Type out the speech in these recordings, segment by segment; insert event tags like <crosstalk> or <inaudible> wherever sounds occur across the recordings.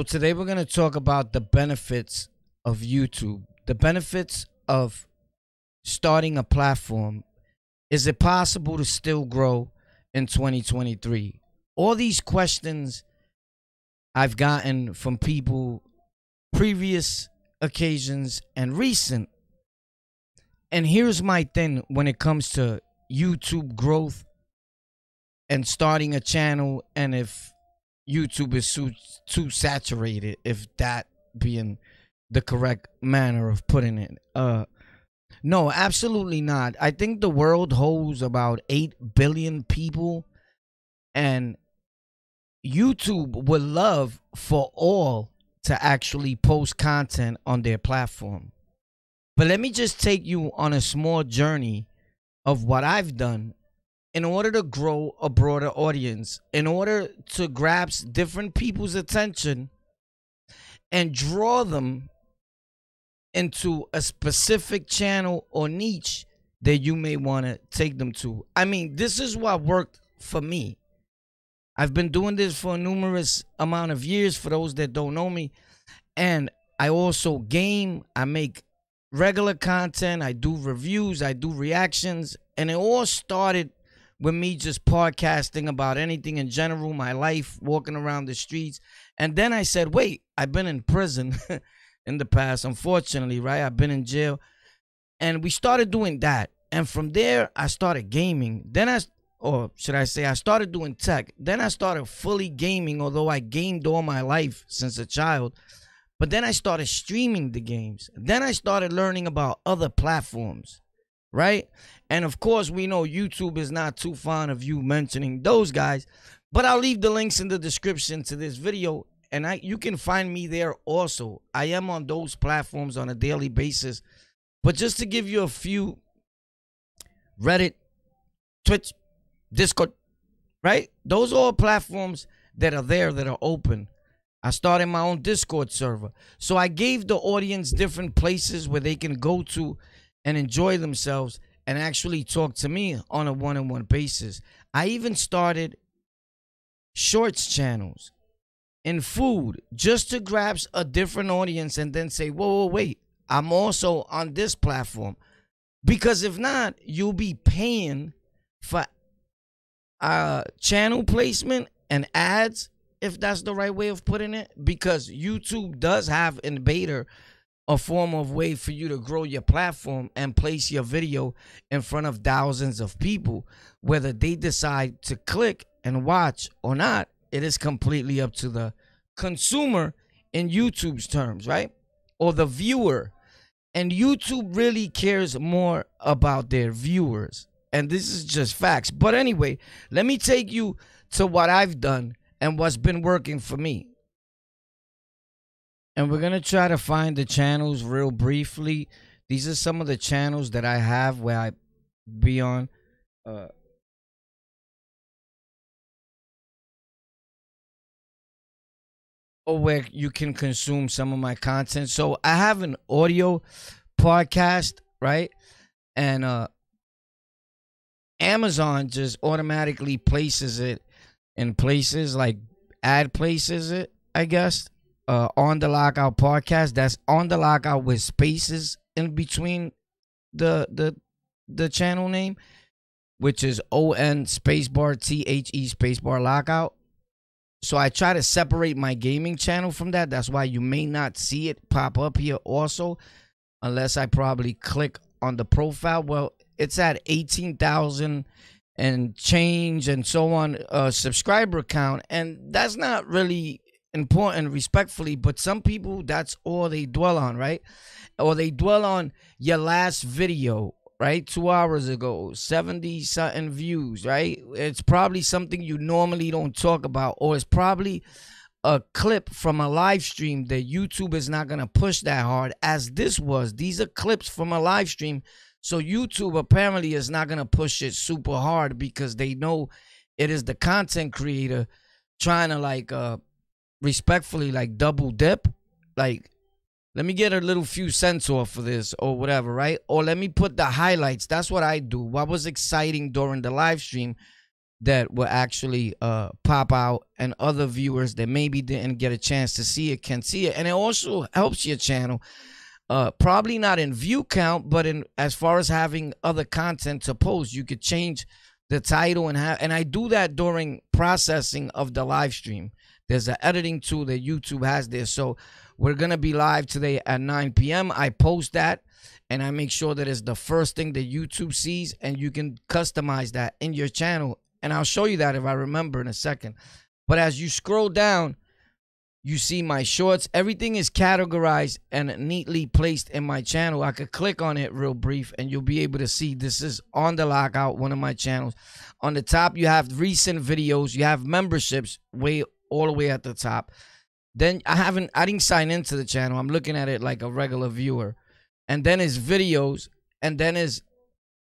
So today we're going to talk about the benefits of YouTube, the benefits of starting a platform. Is it possible to still grow in 2023? All these questions I've gotten from people previous occasions and recent. And here's my thing when it comes to YouTube growth and starting a channel and if YouTube is too, too saturated, if that being the correct manner of putting it. Uh no, absolutely not. I think the world holds about 8 billion people and YouTube would love for all to actually post content on their platform. But let me just take you on a small journey of what I've done in order to grow a broader audience, in order to grasp different people's attention and draw them into a specific channel or niche that you may want to take them to. I mean, this is what worked for me. I've been doing this for a numerous amount of years for those that don't know me. And I also game, I make regular content, I do reviews, I do reactions, and it all started with me just podcasting about anything in general, my life, walking around the streets. And then I said, wait, I've been in prison <laughs> in the past, unfortunately, right? I've been in jail. And we started doing that. And from there, I started gaming. Then I, or should I say, I started doing tech. Then I started fully gaming, although I gamed all my life since a child. But then I started streaming the games. Then I started learning about other platforms right? And of course, we know YouTube is not too fond of you mentioning those guys, but I'll leave the links in the description to this video and I you can find me there also. I am on those platforms on a daily basis. But just to give you a few Reddit, Twitch, Discord, right? Those are all platforms that are there that are open. I started my own Discord server. So I gave the audience different places where they can go to and enjoy themselves and actually talk to me on a one on one basis. I even started shorts channels in food just to grab a different audience and then say, whoa, whoa, wait, I'm also on this platform. Because if not, you'll be paying for uh, channel placement and ads, if that's the right way of putting it, because YouTube does have in beta a form of way for you to grow your platform and place your video in front of thousands of people. Whether they decide to click and watch or not, it is completely up to the consumer in YouTube's terms, right? Or the viewer. And YouTube really cares more about their viewers. And this is just facts. But anyway, let me take you to what I've done and what's been working for me and we're gonna try to find the channels real briefly. These are some of the channels that I have where I be on. Uh, or where you can consume some of my content. So I have an audio podcast, right? And uh Amazon just automatically places it in places like ad places it, I guess uh, on the lockout podcast. That's on the lockout with spaces in between the the the channel name, which is O N spacebar T H E spacebar lockout. So I try to separate my gaming channel from that. That's why you may not see it pop up here also, unless I probably click on the profile. Well, it's at eighteen thousand and change and so on uh subscriber count and that's not really important respectfully but some people that's all they dwell on right? Or they dwell on your last video right? Two hours ago 70 something views right? It's probably something you normally don't talk about or it's probably a clip from a live stream that youtube is not going to push that hard as this was. These are clips from a live stream so youtube apparently is not going to push it super hard because they know it is the content creator trying to like uh respectfully like double dip, like let me get a little few cents off of this or whatever, right? Or let me put the highlights. That's what I do. What was exciting during the live stream that will actually uh, pop out, and other viewers that maybe didn't get a chance to see it can see it, and it also helps your channel. Uh, probably not in view count, but in as far as having other content to post, you could change the title and have, and I do that during processing of the live stream. There's an editing tool that YouTube has there, so we're gonna be live today at 9 p.m. I post that and I make sure that it's the first thing that YouTube sees, and you can customize that in your channel. And I'll show you that if I remember in a second. But as you scroll down, you see my shorts. Everything is categorized and neatly placed in my channel. I could click on it real brief and you'll be able to see this is on the lockout, one of my channels. On the top, you have recent videos. You have memberships way all the way at the top. Then I haven't I didn't sign into the channel. I'm looking at it like a regular viewer. And then his videos, and then his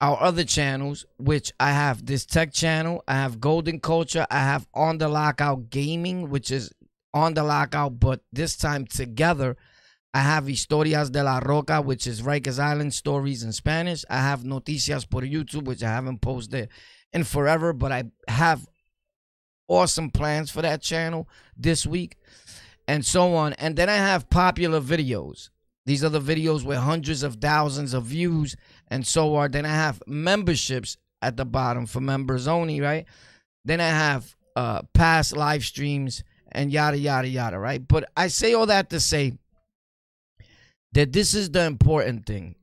our other channels, which I have this tech channel, I have Golden Culture, I have On the Lockout Gaming, which is on the lockout, but this time together. I have Historias de la Roca, which is Rikers Island stories in Spanish. I have Noticias por YouTube, which I haven't posted in forever, but I have awesome plans for that channel this week and so on. And then I have popular videos. These are the videos with hundreds of thousands of views and so on. Then I have memberships at the bottom for members only, right? Then I have uh, past live streams and yada, yada, yada, right? But I say all that to say that this is the important thing.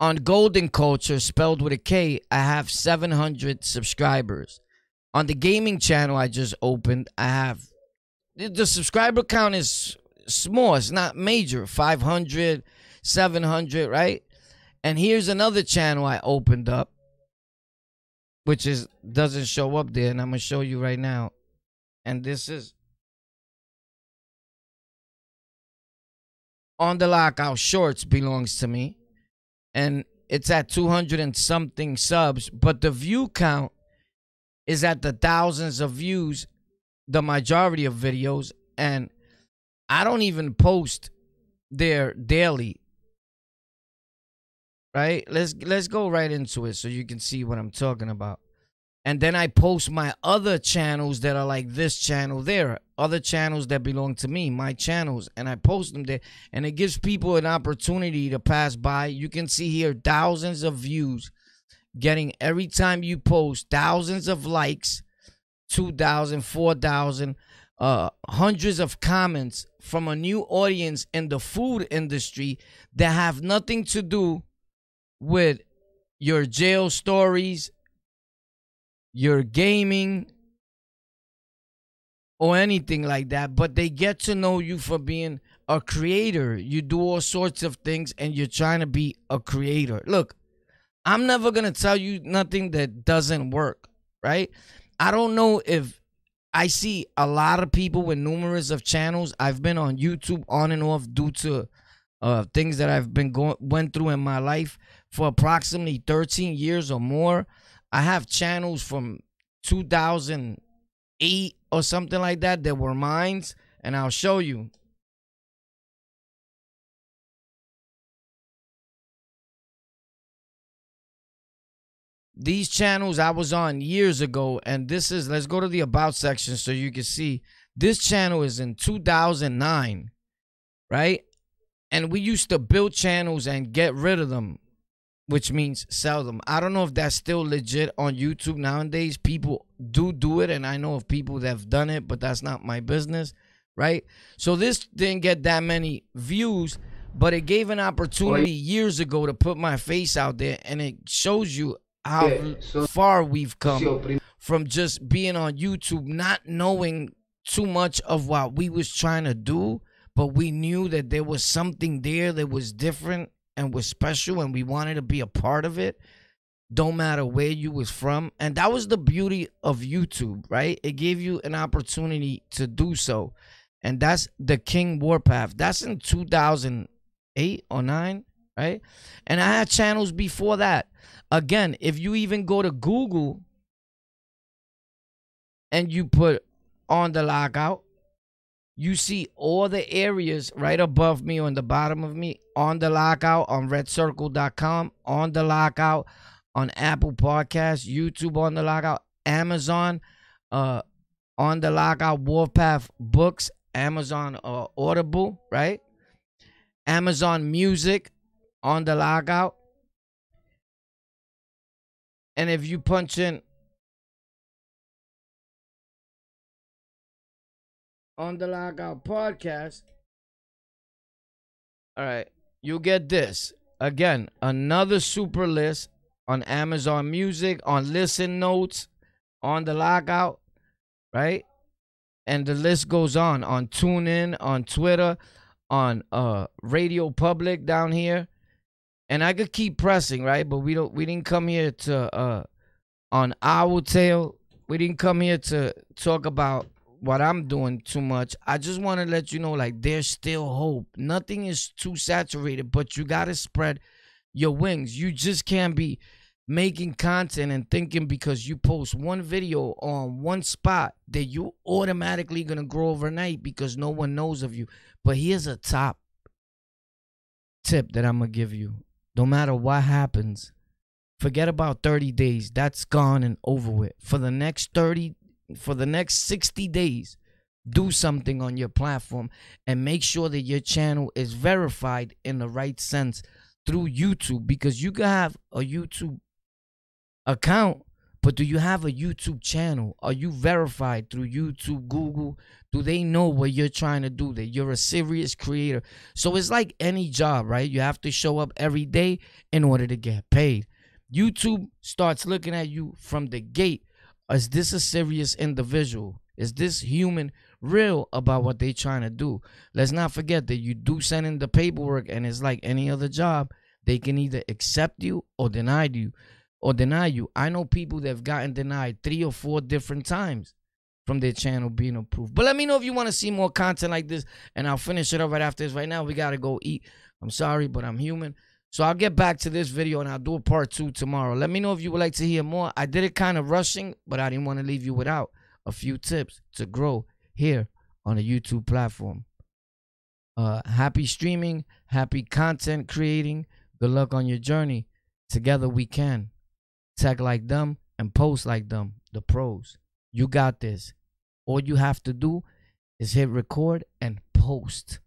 On Golden Culture, spelled with a K, I have 700 subscribers. On the gaming channel I just opened, I have the subscriber count is small, it's not major 500, 700, right? And here's another channel I opened up, which is doesn't show up there, and I'm gonna show you right now. And this is on the lockout shorts belongs to me and it's at 200 and something subs but the view count is at the thousands of views the majority of videos and I don't even post there daily. Right? Let's let's go right into it so you can see what I'm talking about. And then I post my other channels that are like this channel there, other channels that belong to me, my channels, and I post them there. And it gives people an opportunity to pass by. You can see here thousands of views getting every time you post, thousands of likes, 2,000, 4,000, uh, hundreds of comments from a new audience in the food industry that have nothing to do with your jail stories, your gaming, or anything like that, but they get to know you for being a creator. You do all sorts of things and you're trying to be a creator. Look, I'm never going to tell you nothing that doesn't work, right? I don't know if I see a lot of people with numerous of channels. I've been on YouTube on and off due to uh, things that I've been going went through in my life for approximately 13 years or more. I have channels from 2008 or something like that that were mines, and I'll show you. these channels I was on years ago, and this is let's go to the about section so you can see this channel is in 2009, right? And we used to build channels and get rid of them, which means sell them. I don't know if that's still legit on YouTube nowadays. People do do it, and I know of people that have done it, but that's not my business, right? So this didn't get that many views, but it gave an opportunity years ago to put my face out there, and it shows you how so, far we've come from just being on YouTube, not knowing too much of what we was trying to do, but we knew that there was something there that was different and was special, and we wanted to be a part of it. Don't matter where you was from, and that was the beauty of YouTube, right? It gave you an opportunity to do so, and that's the King Warpath. That's in 2008 or nine, right? And I had channels before that Again, if you even go to Google and you put on the lockout, you see all the areas right above me on the bottom of me on the lockout on redcircle.com, on the lockout on Apple Podcasts, YouTube on the lockout, Amazon, uh, on the lockout, Warpath Books, Amazon uh, Audible, right? Amazon Music on the lockout. And if you punch in on the lockout podcast, all right, you get this. Again, another super list on Amazon Music, on Listen Notes, on the lockout, right? And the list goes on on TuneIn, on Twitter, on uh Radio Public down here. And I could keep pressing, right? But we don't we didn't come here to uh on Owl Tail. We didn't come here to talk about what I'm doing too much. I just want to let you know like there's still hope. Nothing is too saturated, but you got to spread your wings. You just can't be making content and thinking because you post one video on one spot that you automatically going to grow overnight because no one knows of you. But here's a top tip that I'm going to give you. No matter what happens, forget about 30 days. That's gone and over with. For the next 30 for the next 60 days, do something on your platform and make sure that your channel is verified in the right sense through YouTube because you can have a YouTube account, but do you have a YouTube channel? Are you verified through YouTube, Google? Do they know what you're trying to do? That you're a serious creator. So it's like any job, right? You have to show up every day in order to get paid. YouTube starts looking at you from the gate is this a serious individual? Is this human real about what they trying to do? Let's not forget that you do send in the paperwork and it's like any other job. They can either accept you or deny you or deny you. I know people that have gotten denied three or four different times from their channel being approved. But let me know if you want to see more content like this, and I'll finish it up right after this. Right now, we got to go eat. I'm sorry, but I'm human. So I'll get back to this video and I'll do a part two tomorrow. Let me know if you would like to hear more. I did it kind of rushing, but I didn't want to leave you without a few tips to grow here on the YouTube platform. Uh, happy streaming, happy content creating. Good luck on your journey. Together we can. Tech like them and post like them, the pros. You got this. All you have to do is hit record and post.